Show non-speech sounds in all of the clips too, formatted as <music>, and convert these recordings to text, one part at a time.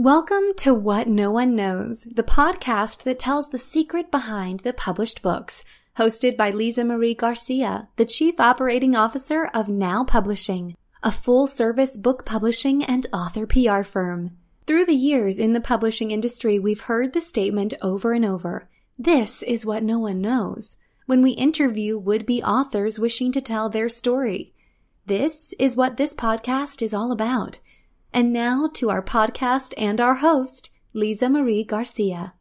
Welcome to What No One Knows, the podcast that tells the secret behind the published books, hosted by Lisa Marie Garcia, the Chief Operating Officer of Now Publishing, a full service book publishing and author PR firm. Through the years in the publishing industry, we've heard the statement over and over this is what no one knows when we interview would be authors wishing to tell their story. This is what this podcast is all about. And now to our podcast and our host, Lisa Marie Garcia.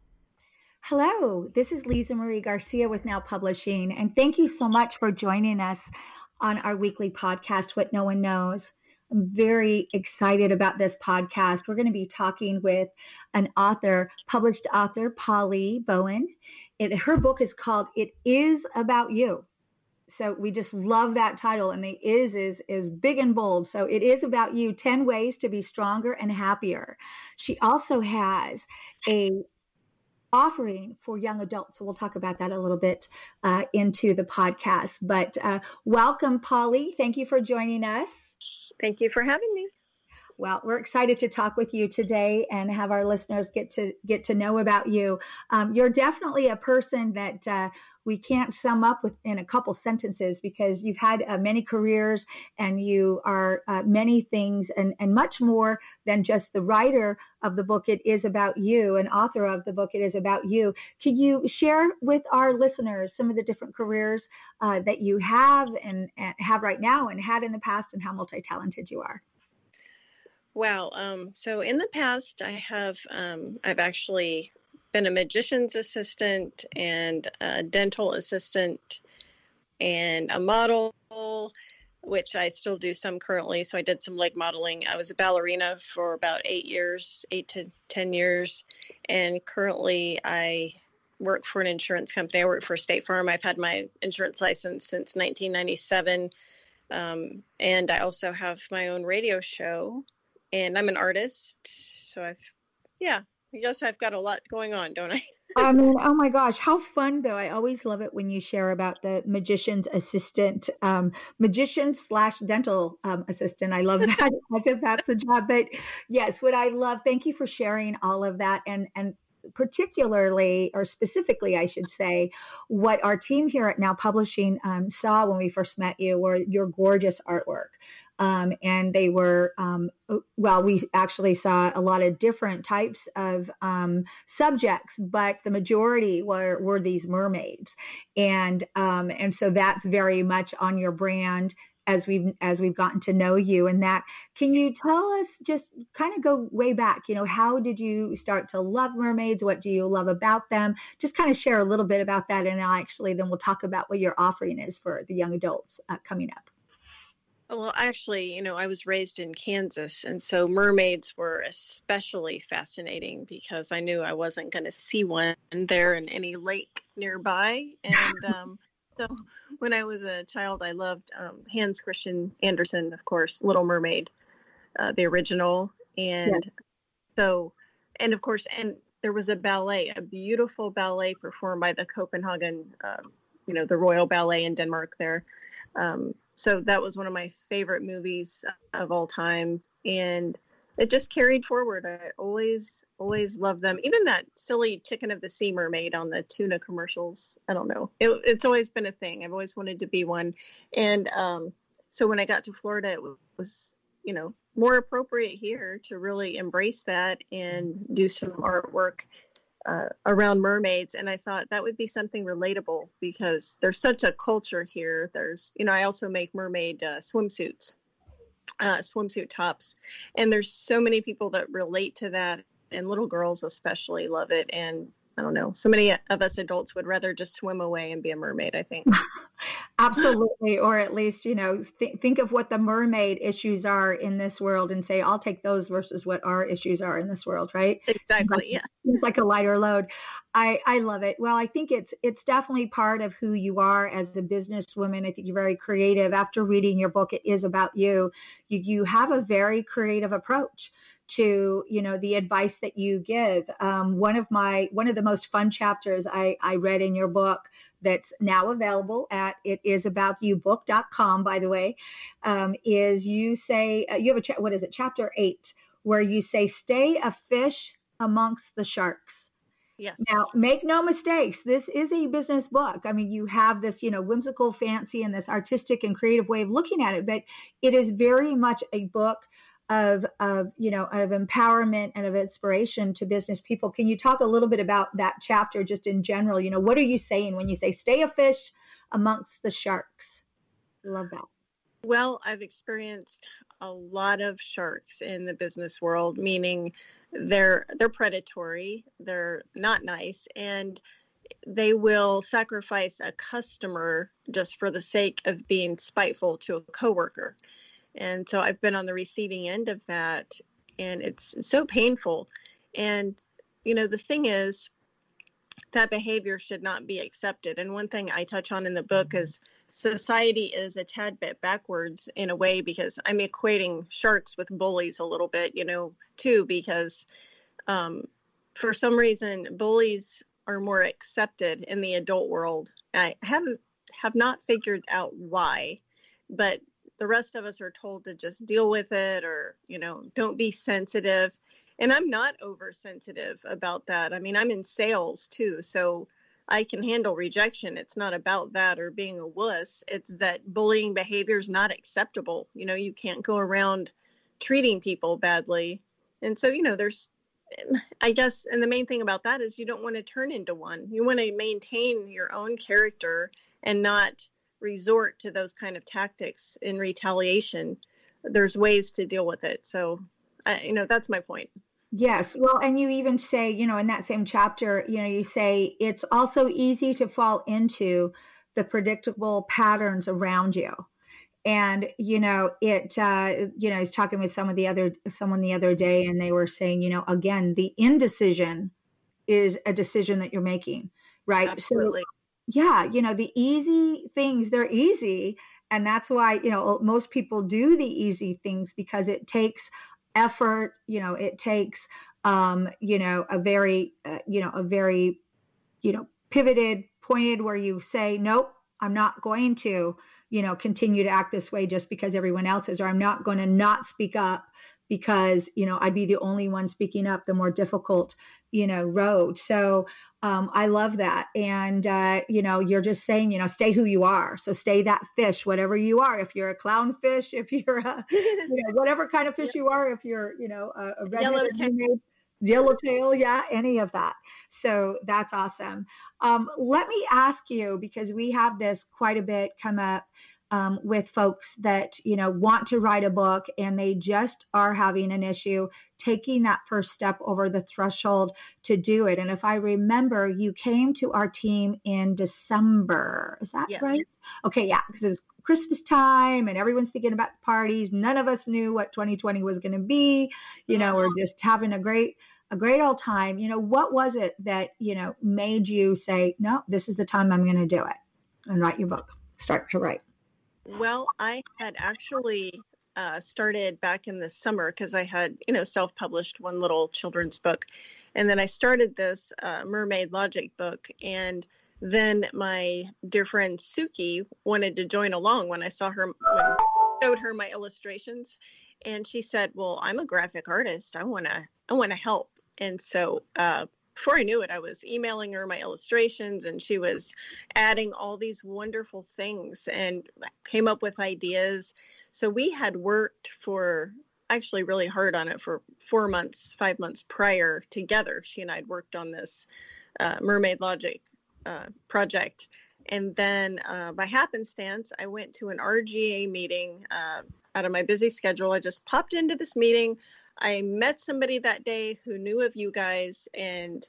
Hello, this is Lisa Marie Garcia with Now Publishing, and thank you so much for joining us on our weekly podcast, What No One Knows. I'm very excited about this podcast. We're going to be talking with an author, published author, Paulee Bowen. It, her book is called It Is About You so we just love that title and the is is is big and bold. So it is about you 10 ways to be stronger and happier. She also has a offering for young adults. So we'll talk about that a little bit uh, into the podcast. But uh, welcome Paulee. Thank you for joining us. Thank you for having me well, we're excited to talk with you today and have our listeners get to get to know about you. Um, you're definitely a person that uh, we can't sum up with in a couple sentences because you've had uh, many careers and you are uh, many things and, and much more than just the writer of the book. It is about you, and author of the book. It is about you. Could you share with our listeners some of the different careers uh, that you have and, and have right now and had in the past, and how multi talented you are? Wow. Um, so in the past, I have um, I've actually been a magician's assistant and a dental assistant and a model, which I still do some currently. So I did some leg modeling. I was a ballerina for about eight years, eight to ten years, and currently I work for an insurance company. I work for State Farm. I've had my insurance license since 1997. Um, and I also have my own radio show and I'm an artist. So I've, yeah, I guess I've got a lot going on, don't I? <laughs> I mean, oh my gosh, how fun though! I always love it when you share about the magician's assistant, um, magician slash dental um, assistant. I love <laughs> that as if that's the job. But yes, what I love. Thank you for sharing all of that, and and particularly or specifically i should say what our team here at now publishing um, saw when we first met you were your gorgeous artwork. Um, and they were um, well we actually saw a lot of different types of um, subjects but the majority were were these mermaids. And um, and so that's very much on your brand as we've as we've gotten to know you and that. Can you tell us just kind of go way back you know how did you start to love mermaids? What do you love about them? Just kind of share a little bit about that and I'll actually then we'll talk about what your offering is for the young adults uh, coming up. Well, actually, you know, I was raised in Kansas, and so mermaids were especially fascinating because I knew I wasn't going to see one there in any lake nearby. And <laughs> um, so when I was a child, I loved um, Hans Christian Andersen, of course, Little Mermaid, uh, the original, and yeah. so, and of course, and there was a ballet, a beautiful ballet performed by the Copenhagen, uh, you know, the Royal Ballet in Denmark. There, um, so that was one of my favorite movies of all time, and it just carried forward. I always, always love them. Even that silly chicken of the sea mermaid on the tuna commercials. I don't know. It, it's always been a thing. I've always wanted to be one. And um, so when I got to Florida, it was, you know, more appropriate here to really embrace that and do some artwork uh, around mermaids. And I thought that would be something relatable because there's such a culture here. There's, you know, I also make mermaid uh, swimsuits uh, swimsuit tops. And there's so many people that relate to that, and little girls especially love it. And I don't know. So many of us adults would rather just swim away and be a mermaid, I think. <laughs> Absolutely. Or at least, you know, th- think of what the mermaid issues are in this world and say, I'll take those versus what our issues are in this world, right? Exactly. yeah. It's like a lighter load. I, I love it. Well, I think it's it's definitely part of who you are as a businesswoman. I think you're very creative. After reading your book, it is about you. You you have a very creative approach to you know the advice that you give um, one of my one of the most fun chapters I, I read in your book that's now available at it is about you book.com by the way um, is you say uh, you have a cha- what is it chapter eight where you say, Stay a fish amongst the sharks. Yes. Now, make no mistakes. This is a business book. I mean, you have this, you know, whimsical fancy and this artistic and creative way of looking at it, but it is very much a book of of you know of empowerment and of inspiration to business people. Can you talk a little bit about that chapter just in general? You know, what are you saying when you say stay a fish amongst the sharks? Love that. Well, I've experienced a lot of sharks in the business world, meaning they're they're predatory, they're not nice, and they will sacrifice a customer just for the sake of being spiteful to a coworker. And so I've been on the receiving end of that, and it's so painful. And you know, the thing is, that behavior should not be accepted. And one thing I touch on in the book mm-hmm. is society is a tad bit backwards in a way because I'm equating sharks with bullies a little bit, you know, too, because um, for some reason bullies are more accepted in the adult world. I haven't have not figured out why, but the rest of us are told to just deal with it or, you know, don't be sensitive. And I'm not oversensitive about that. I mean, I'm in sales too, so I can handle rejection. It's not about that or being a wuss. It's that bullying behavior is not acceptable. You know, you can't go around treating people badly. And so, you know, there's, I guess, and the main thing about that is you don't want to turn into one. You want to maintain your own character and not resort to those kind of tactics in retaliation. There's ways to deal with it. So, I, you know, that's my point. Yes. Well, and you even say, you know, in that same chapter, you know, you say it's also easy to fall into the predictable patterns around you. And, you know, it, uh, you know, I was talking with some of the other, someone the other day, and they were saying, you know, again, the indecision is a decision that you're making, right? Absolutely. So, yeah, you know, the easy things, they're easy. And that's why, you know, most people do the easy things because it takes effort you know it takes um you know a very uh, you know a very you know pivoted pointed where you say nope i'm not going to you know continue to act this way just because everyone else is or i'm not going to not speak up because you know i'd be the only one speaking up the more difficult you know road. So um, i love that. And uh, you know you're just saying you know stay who you are. So stay that fish whatever you are. If you're a clown fish if you're a <laughs> you know whatever kind of fish you are if you're you know a, a yellow tail. yellowtail yeah any of that. So that's awesome. Um, let me ask you because we have this quite a bit come up um, with folks that you know want to write a book and they just are having an issue taking that first step over the threshold to do it. And if i remember you came to our team in december. Is that yes. right? Okay yeah because it was christmas time and everyone's thinking about parties. None of us knew what 2020 was going to be. You know we're just having a great a great old time. You know what was it that you know made you say no this is the time i'm going to do it and write your book. Start to write well, I had actually uh, started back in the summer because I had, you know, self published one little children's book. And then I started this uh, Mermaid Logic book. And then my dear friend Suki wanted to join along when I saw her, when showed her my illustrations. And she said, Well, I'm a graphic artist. I want to, I want to help. And so uh, before I knew it, I was emailing her my illustrations and she was adding all these wonderful things and came up with ideas. So we had worked for actually really hard on it for four months, five months prior together. She and I had worked on this uh, Mermaid Logic uh, project. And then uh, by happenstance, I went to an RGA meeting uh, out of my busy schedule. I just popped into this meeting. I met somebody that day who knew of you guys, and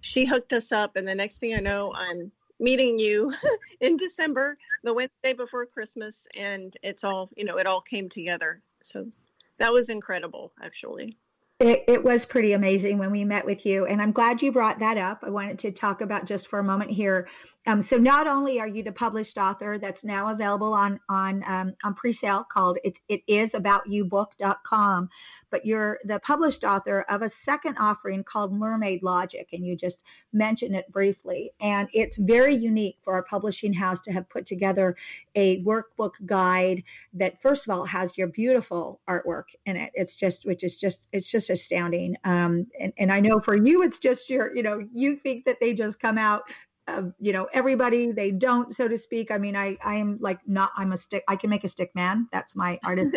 she hooked us up. And the next thing I know, I'm meeting you <laughs> in December, the Wednesday before Christmas, and it's all, you know, it all came together. So that was incredible, actually. It, it, was pretty amazing when we met with you. And I'm glad you brought that up. I wanted to talk about just for a moment here. Um, so not only are you the published author that's now available on on um, on pre-sale called it, it is about you book.com, but you're the published author of a second offering called Mermaid Logic. And you just mentioned it briefly. And it's very unique for our publishing house to have put together a workbook guide that first of all has your beautiful artwork in it. It's just which is just it's just just astounding. Um, and, and I know for you, it's just your, you know, you think that they just come out of, you know, everybody, they don't, so to speak. I mean, I, I am like not, I'm a stick, I can make a stick man. That's my <laughs> artist.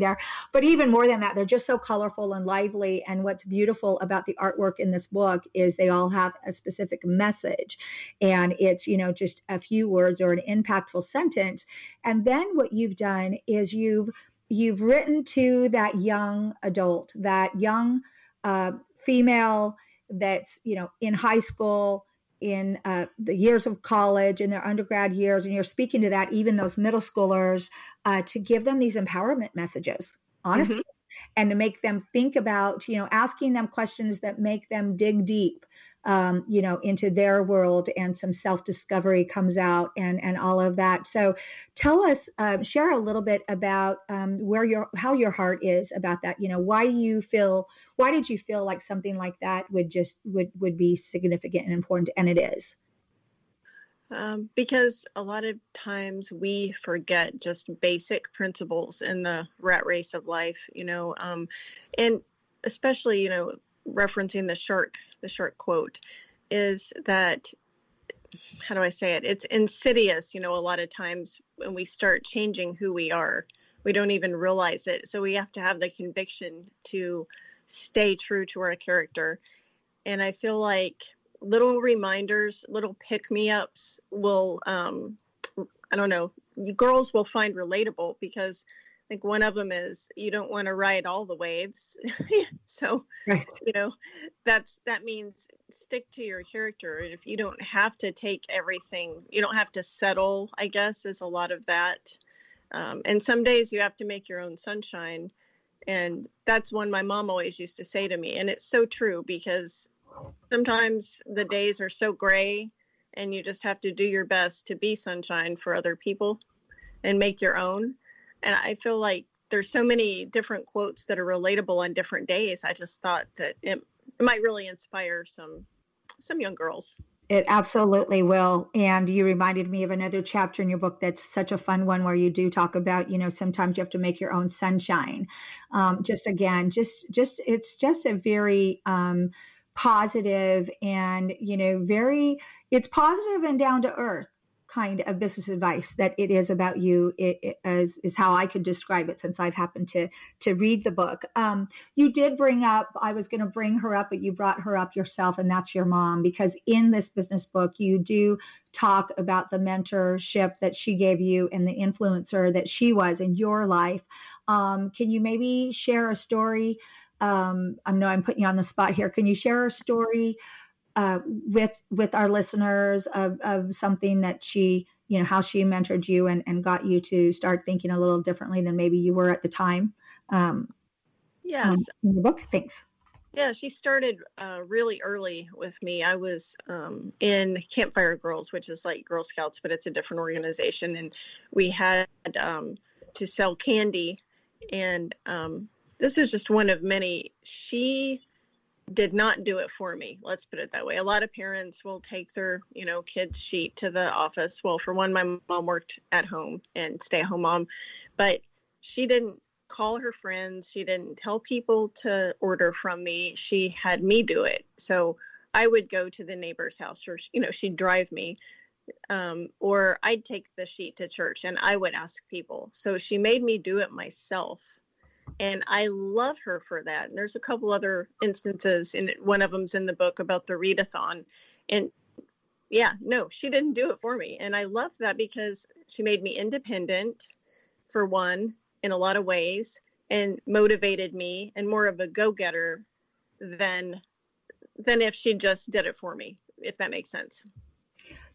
there but even more than that they're just so colorful and lively and what's beautiful about the artwork in this book is they all have a specific message and it's you know just a few words or an impactful sentence and then what you've done is you've you've written to that young adult, that young uh, female that's you know in high school, in uh, the years of college, in their undergrad years, and you're speaking to that even those middle schoolers uh, to give them these empowerment messages, honestly. Mm-hmm. And to make them think about, you know, asking them questions that make them dig deep, um, you know, into their world and some self discovery comes out and, and all of that. So tell us, uh, share a little bit about um, where your, how your heart is about that. You know, why you feel, why did you feel like something like that would just, would, would be significant and important? And it is. Um, because a lot of times we forget just basic principles in the rat race of life, you know, um, and especially, you know, referencing the shark, the shark quote, is that how do I say it? It's insidious, you know, a lot of times when we start changing who we are, we don't even realize it. So we have to have the conviction to stay true to our character. And I feel like little reminders, little pick me ups will, um, I don't know, girls will find relatable because think one of them is you don't want to ride all the waves. <laughs> so, right. you know, that's that means stick to your character. And if you don't have to take everything, you don't have to settle, I guess, is a lot of that. Um, and some days you have to make your own sunshine. And that's one my mom always used to say to me. And it's so true because sometimes the days are so gray and you just have to do your best to be sunshine for other people and make your own and I feel like there's so many different quotes that are relatable on different days. I just thought that it, it might really inspire some some young girls. It absolutely will. And you reminded me of another chapter in your book that's such a fun one where you do talk about, you know, sometimes you have to make your own sunshine. Um, just again, just, just, it's just a very, um, positive and, you know, very, it's positive and down to earth kind of business advice that it is about you it, is how I could describe it since I've happened to to read the book. Um, you did bring up I was going to bring her up, but you brought her up yourself, and that's your mom because in this business book you do talk about the mentorship that she gave you and the influencer that she was in your life. Um, can you maybe share a story? Um, I know I'm putting you on the spot here. Can you share a story? Uh, with with our listeners of, of something that she you know how she mentored you and, and got you to start thinking a little differently than maybe you were at the time um, yes. um, in the book. Thanks. Yeah she started uh, really early with me. I was um, in campfire girls which is like girl scouts but it's a different organization. And we had um, to sell candy. And um, this is just one of many. She did not do it for me. Let's put it that way. A lot of parents will take their, you know, kids' sheet to the office. Well, for one, my mom worked at home and stay at home mom, but she didn't call her friends. She didn't tell people to order from me. She had me do it. So I would go to the neighbor's house or, you know, she'd drive me. Um, or I'd take the sheet to church and I would ask people. So she made me do it myself and I love her for that. And there's a couple other instances, and one of them's in the book about the readathon, and yeah, no, she didn't do it for me, and I love that because she made me independent, for one, in a lot of ways, and motivated me, and more of a go-getter than than if she just did it for me, if that makes sense.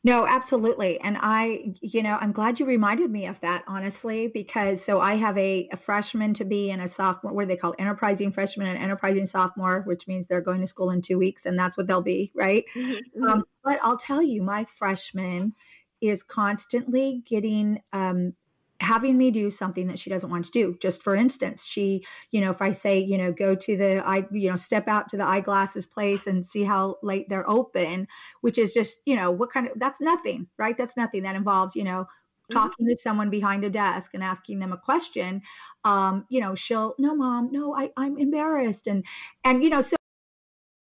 No, absolutely. And I, you know, I'm glad you reminded me of that, honestly, because so I have a, a freshman to be and a sophomore, what are they called? Enterprising freshman and enterprising sophomore, which means they're going to school in two weeks, and that's what they'll be, right? Mm-hmm. Um, but I'll tell you, my freshman is constantly getting um, having me do something that she doesn't want to do. Just for instance, she, you know, if I say, you know, go to the I, you know, step out to the eyeglasses place and see how late they're open, which is just, you know, what kind of that's nothing, right? That's nothing. That involves, you know, mm-hmm. talking to someone behind a desk and asking them a question um, you know she'll no mom no I, i'm embarrassed and and you know so